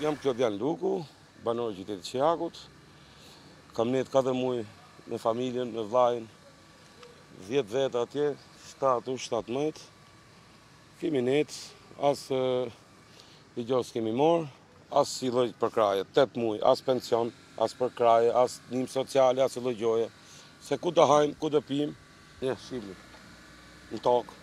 Jam Klodian Luku, banor i qytetit Shijakut. Kam ndejt 4 muaj me familjen, me vllajën. 10 veta atje, 7, 17. Kemi ndejt, asnji gjo s'kemi morr, asnji lloj përkraje, 8 muaj, as pension, as përkraje, as nimë sociale, asnji lloj gjoje. Se ku të hajmë, ku të pimë, ja shihe, në tokë.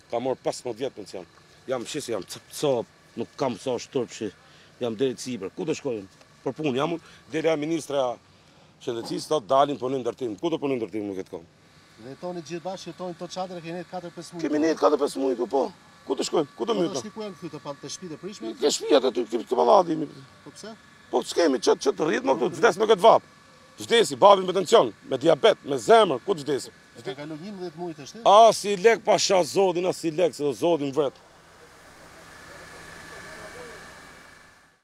Kam morr pesëmbëdhjetë vjet pension. Jam, shih si jam cop cop, nuk kam sa është turp që jam deri te sipër. Ku do shkoj unë? Për punë jam unë. Deri dhe ministrja e Shëndetësisë thotë dil e puno në ndërtim. Ku do punoj në ndërtim me këtë komë? Dhe tani gjithë bashkë jetoni në këto çadra, keni ndejt 4-5 muaj. Kemi ndejt 4-5 muaj këtu po. Ku të shkojmë? Ku të mbytem? Po te ku janë këtu, te pallatet, shtëpitë e prishme? Ke shtëpia aty këtu te pallati. Po pse? Po s'kemi ça, ça të rrish më këtu, vdes me këtë vapë. Vdesim, babin me tension, me diabet, me zemër, ku të vdesim? E ka kalu 11 mujt e shteti? Asnji lek, pasha Zotin, asnji lek, se do Zoti vetë.